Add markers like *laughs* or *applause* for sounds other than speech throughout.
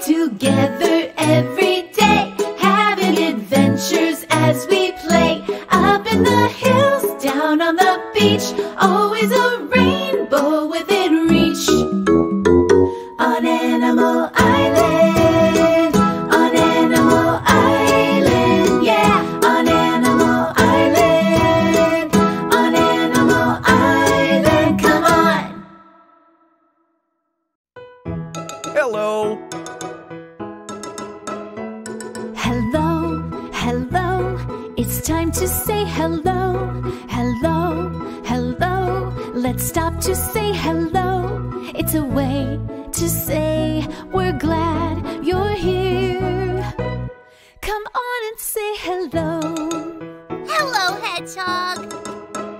together Hello, hello, it's time to say hello, hello, hello. Let's stop to say hello. It's a way to say we're glad you're here. Come on and say hello. Hello, Hedgehog.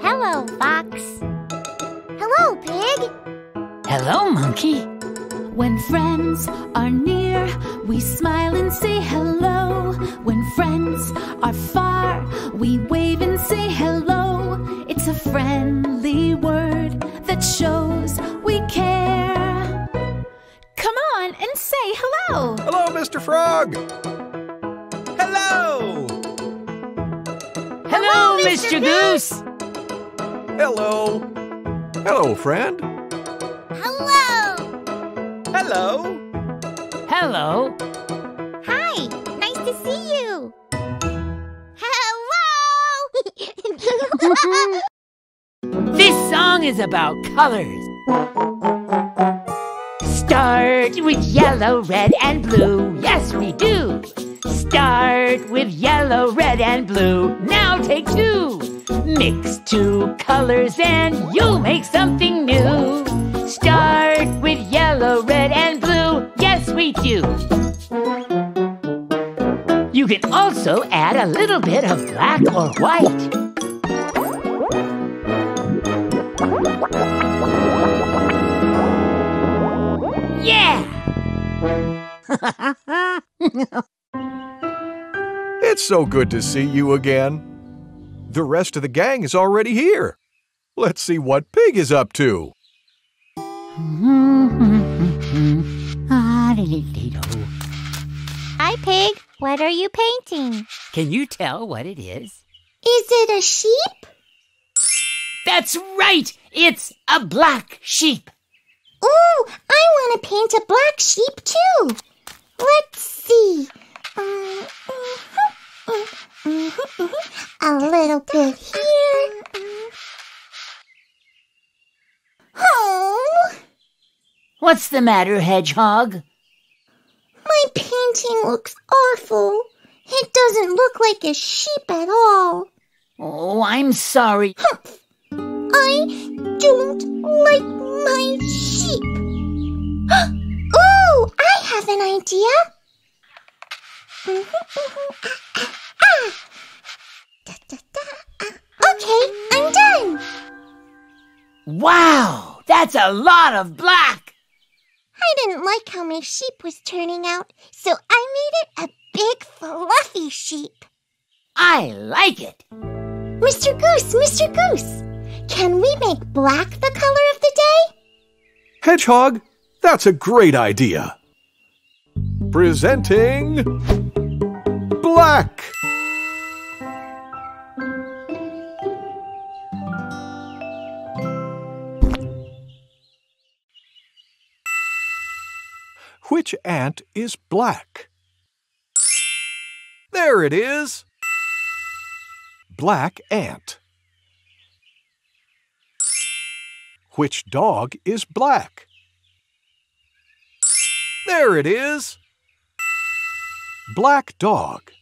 Hello, Fox. Hello, Pig. Hello, monkey. When friends friendly word that shows we care. Come on and say hello. Hello, Mr. Frog. Hello. Hello, Mr. Goose. Hello. Hello, friend. Hello. Hello. Hello. Hi. Nice to see you. Hello. *laughs* *laughs* This song is about colors. Start with yellow, red, and blue. Yes, we do. Start with yellow, red, and blue. Now take two. Mix two colors and you'll make something new. Start with yellow, red, and blue. Yes, we do. You can also add a little bit of black or white. Yeah! *laughs* It's so good to see you again. The rest of the gang is already here. Let's see what Pig is up to. *laughs* Hi, Pig. What are you painting? Can you tell what it is? Is it a sheep? That's right! It's a black sheep. Ooh, I want to paint a black sheep too. Let's see. Um, mhm, mhm, mhm. A little bit here. Oh, What's the matter, Hedgehog? my painting looks awful. It doesn't look like a sheep at all. Oh, I'm sorry. Humph. I don't like my sheep. Ooh, *gasps* I have an idea. Ah, *laughs* ah, ah. Da, da, da. Okay, I'm done. Wow, that's a lot of black. I didn't like how my sheep was turning out, so I made it a big fluffy sheep. I like it. Mr. Goose, Mr. Goose, can we make black the color of the day? Hedgehog, that's a great idea. Presenting Black. Which ant is black? There it is. Black ant. Which dog is black? There it is. Black dog.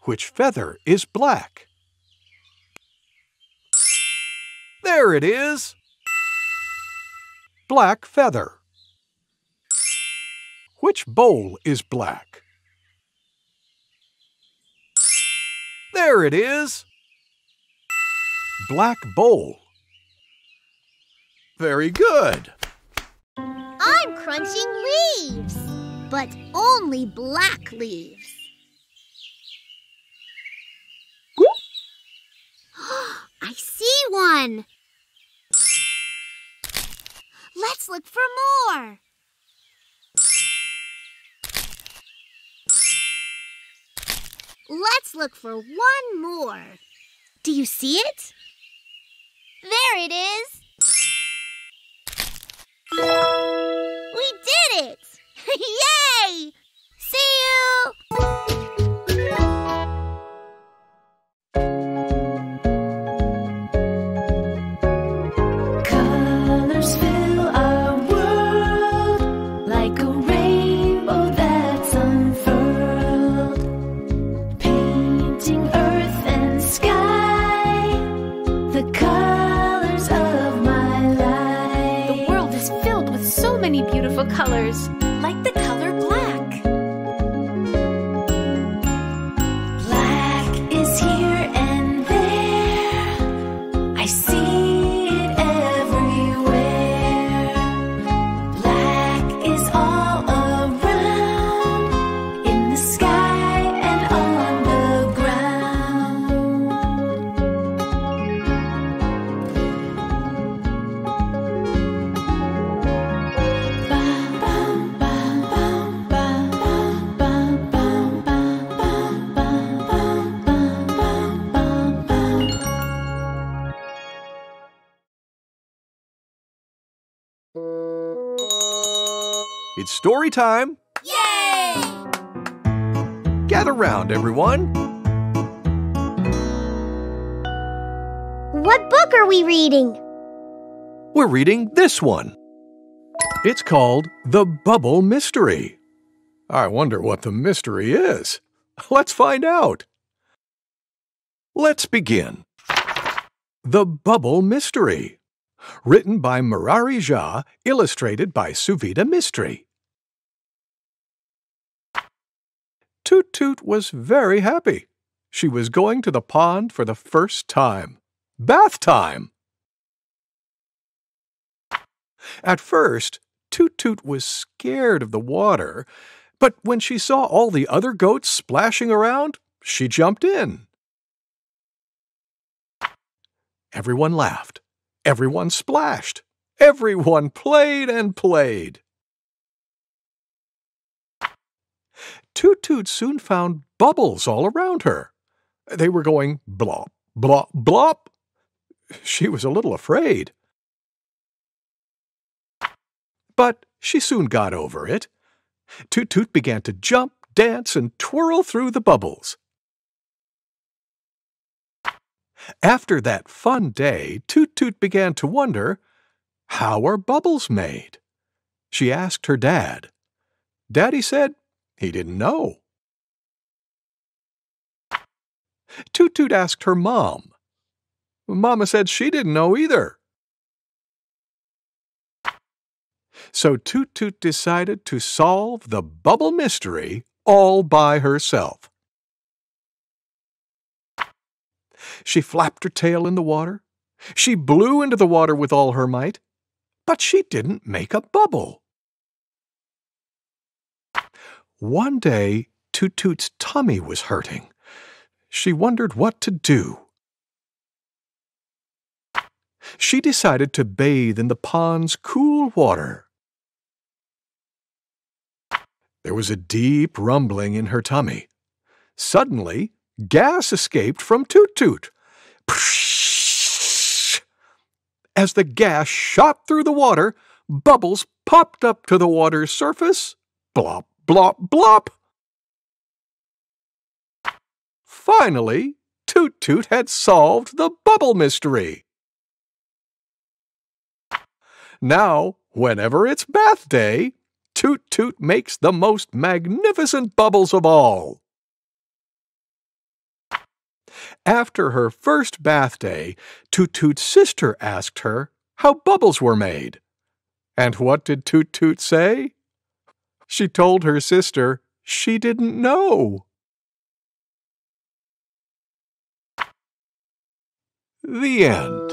Which feather is black? There it is. Black feather. Which bowl is black? There it is. Black bowl. Very good. I'm crunching leaves, but only black leaves. *gasps* I see one. Let's look for more. Let's look for one more. Do you see it? There it is. We did it! *laughs* Yay! See you! Colors, It's story time. Yay! Gather round, everyone. What book are we reading? We're reading this one. It's called The Bubble Mystery. I wonder what the mystery is. Let's find out. Let's begin. The Bubble Mystery. Written by Murari Jha, illustrated by Suvidha Mistry. Toot Toot was very happy. She was going to the pond for the first time. Bath time! At first, Toot Toot was scared of the water, but when she saw all the other goats splashing around, she jumped in. Everyone laughed. Everyone splashed. Everyone played and played. Toot Toot soon found bubbles all around her. They were going blop, blop, blop. She was a little afraid. But she soon got over it. Toot Toot began to jump, dance, and twirl through the bubbles. After that fun day, Toot Toot began to wonder, how are bubbles made? She asked her dad. Daddy said he didn't know. Toot Toot asked her mom. Mama said she didn't know either. So Toot Toot decided to solve the bubble mystery all by herself. She flapped her tail in the water. She blew into the water with all her might, but she didn't make a bubble. One day, Toot Toot's tummy was hurting. She wondered what to do. She decided to bathe in the pond's cool water. There was a deep rumbling in her tummy. Suddenly, gas escaped from Toot Toot. As the gas shot through the water, bubbles popped up to the water's surface. Blop, blop, blop. Finally, Toot Toot had solved the bubble mystery. Now, whenever it's bath day, Toot Toot makes the most magnificent bubbles of all. After her first bath day, Toot Toot's sister asked her how bubbles were made. And what did Toot Toot say? She told her sister she didn't know. The end.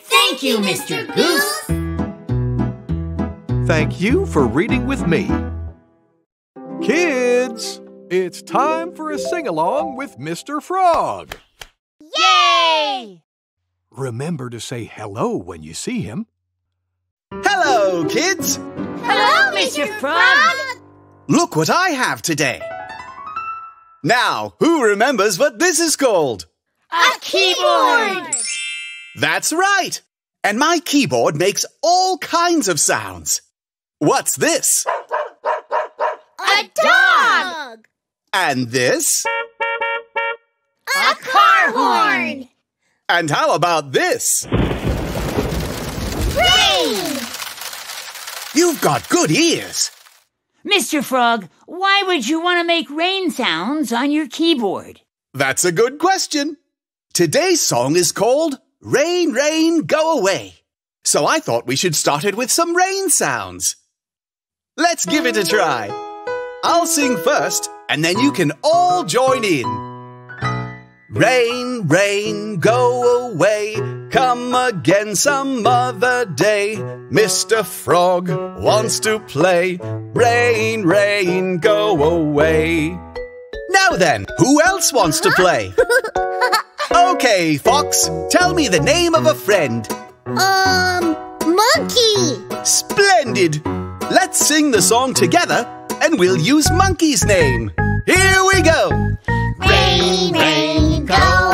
Thank you, Mr. Goose. Thank you for reading with me. Kids, it's time for a sing along with Mr. Frog. Yay! Remember to say hello when you see him. Hello, kids. Hello, Mr. Frog. Look what I have today. Now, who remembers what this is called? A keyboard. That's right. And my keyboard makes all kinds of sounds. What's this? A dog. And this? A car horn. And how about this? Rain. You've got good ears. Mr. Frog, why would you want to make rain sounds on your keyboard? That's a good question. Today's song is called Rain, Rain, Go Away. So I thought we should start it with some rain sounds. Let's give it a try. I'll sing first, and then you can all join in. Rain, rain, go away. Come again some other day. Mr. Frog wants to play. Rain, rain, go away. Now then, who else wants to play? *laughs* Okay, Fox, tell me the name of a friend. Um, monkey. Splendid! Let's sing the song together and we'll use Monkey's name. Here we go! Rain, rain, go away. Come again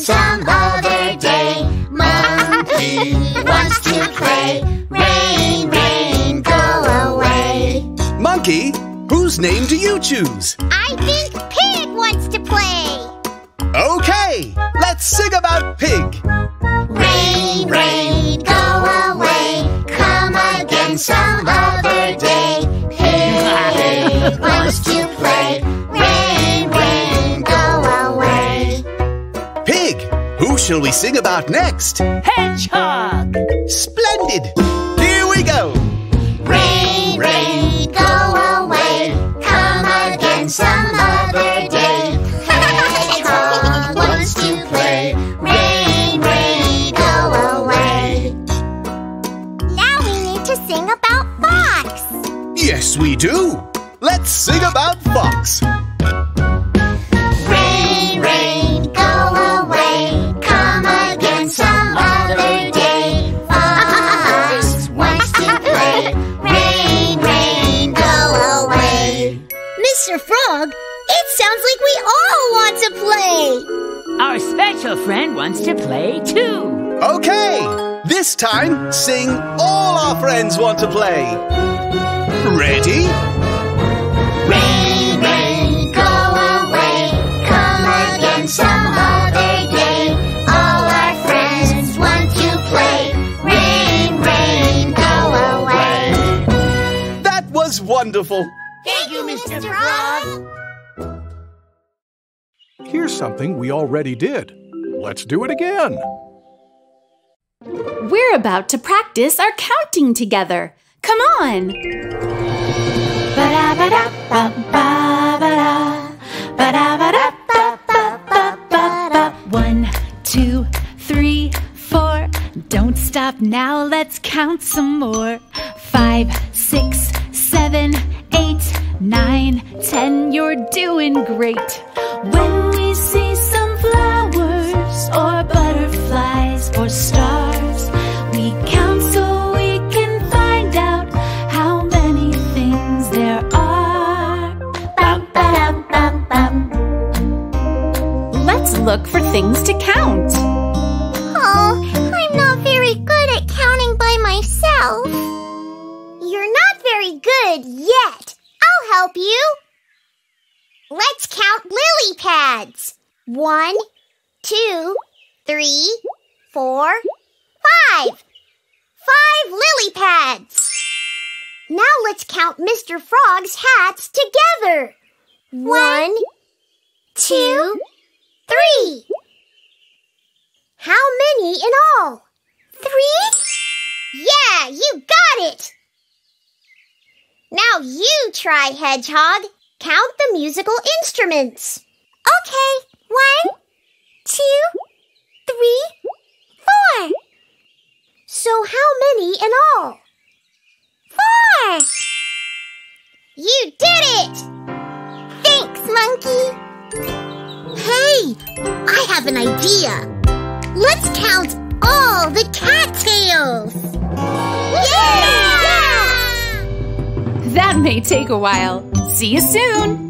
some other day. Monkey wants to play. Rain, rain, go away. Monkey, whose name do you choose? I think Pig wants to play. Okay, let's sing about Pig. Rain, rain, go away. Come again some other day. Pig wants to play. Shall we sing about next? Hedgehog. Splendid! Here we go! Rain, rain, go away. Come again some other day. Hedgehog wants to play. Rain, rain, go away. Now we need to sing about Fox. Yes, we do! Let's sing about time sing All Our Friends Want to Play. Ready? Rain, rain, go away. Come again some other day. All our friends want to play. Rain, rain, go away. That was wonderful. Thank you, Mr. Frog. Here's something we already did. Let's do it again. We're about to practice our counting together. Come on. One, two, three, four. Don't stop now, let's count some more. Five, six, seven, eight, nine, ten. You're doing great. When look for things to count. Oh, I'm not very good at counting by myself. You're not very good yet. I'll help you. Let's count lily pads. One, two, three, four, five. Five lily pads. Now let's count Mr. Frog's hats together. One, two, three. How many in all? Three? Yeah, you got it! Now you try, Hedgehog. Count the musical instruments. Okay, one, two, three, four. So how many in all? Four! You did it! Thanks, Monkey. I have an idea. Let's count all the cattails. Yeah! That may take a while. See you soon.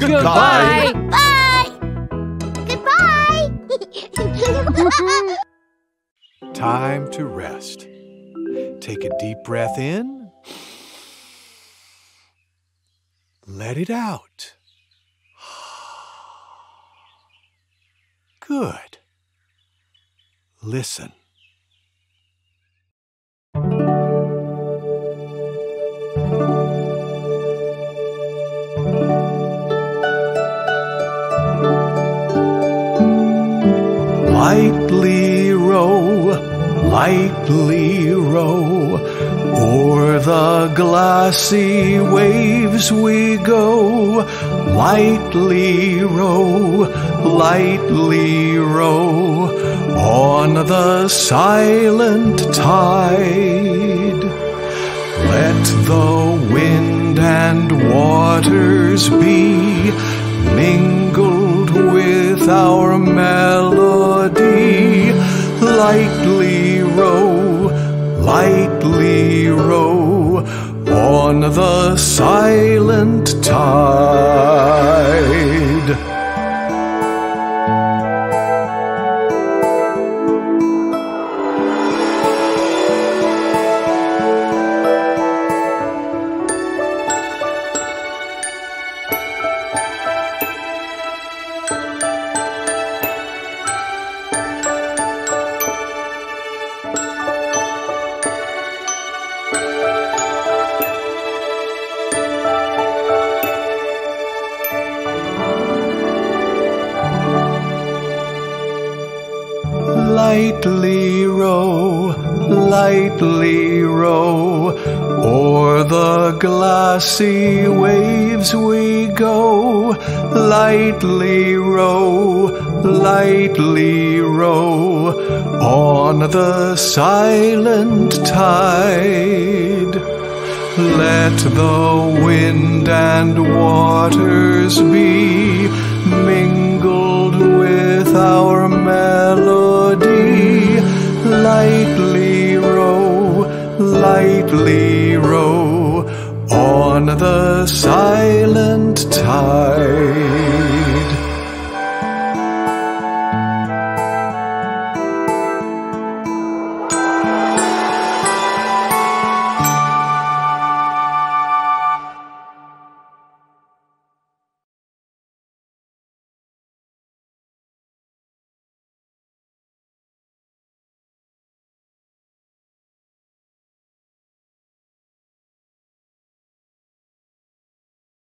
Goodbye. Bye! Goodbye! *laughs* Time to rest. Take a deep breath in. Let it out. *sighs* Good. Listen. Lightly row, lightly row, o'er the glassy waves we go. Lightly row, lightly row, on the silent tide. Let the wind and waters be mingled with our melody. Lightly row, lightly row on the silent tide. Lightly row, lightly row, o'er the glassy waves we go. Lightly row, lightly row, on the silent tide. Let the wind and waters be mingled with our melody. Lightly row, lightly row on the side.